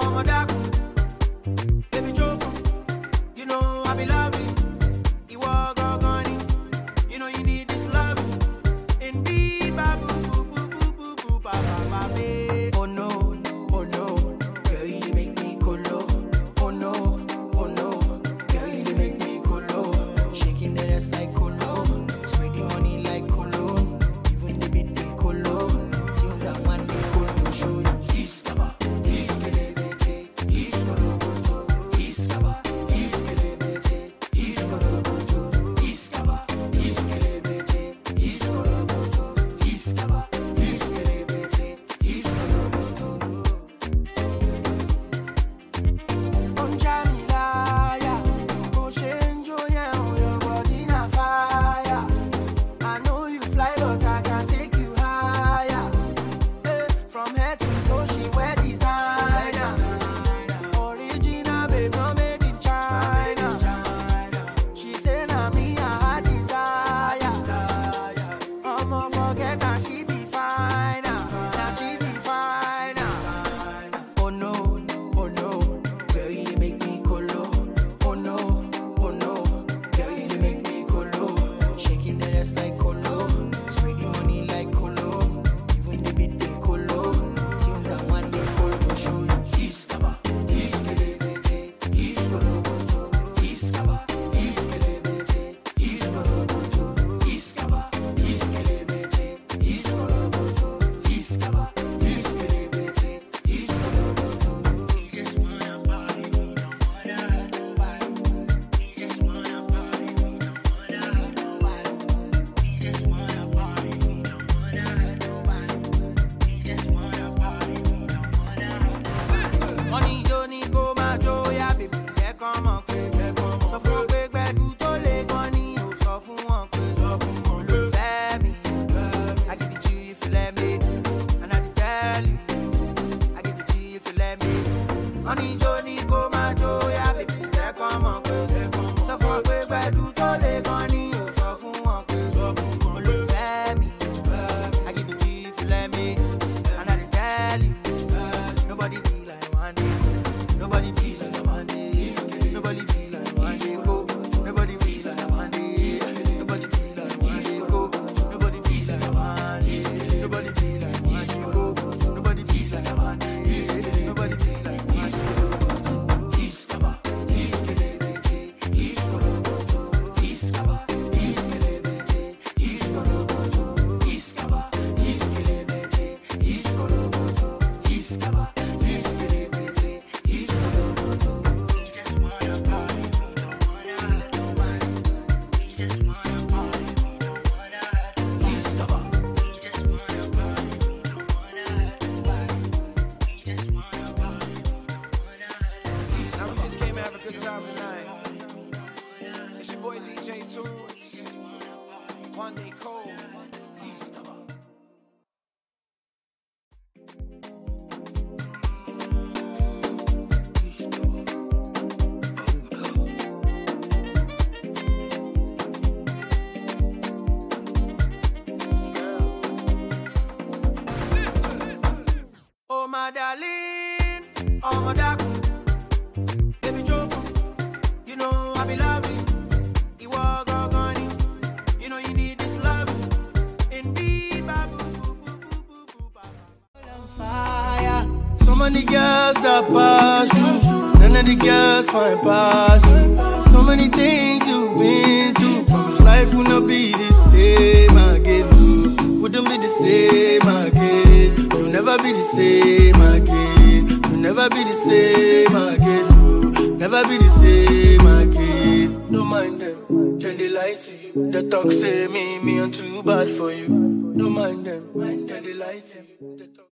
Oh, my God. money joy. good time tonight. It's your boy DJ Tunez. Cold. Oh my darling, oh my darling. of the girls that pass you. None of the girls find past you. So many things you've been through. Life will not be the same again. Wouldn't be the same again. You'll never be the same again. You'll never be the same again. Never be the same again. Don't mind them. Then the lie to you. The talk say me, me, I'm too bad for you. Don't mind them. Then the lie to you.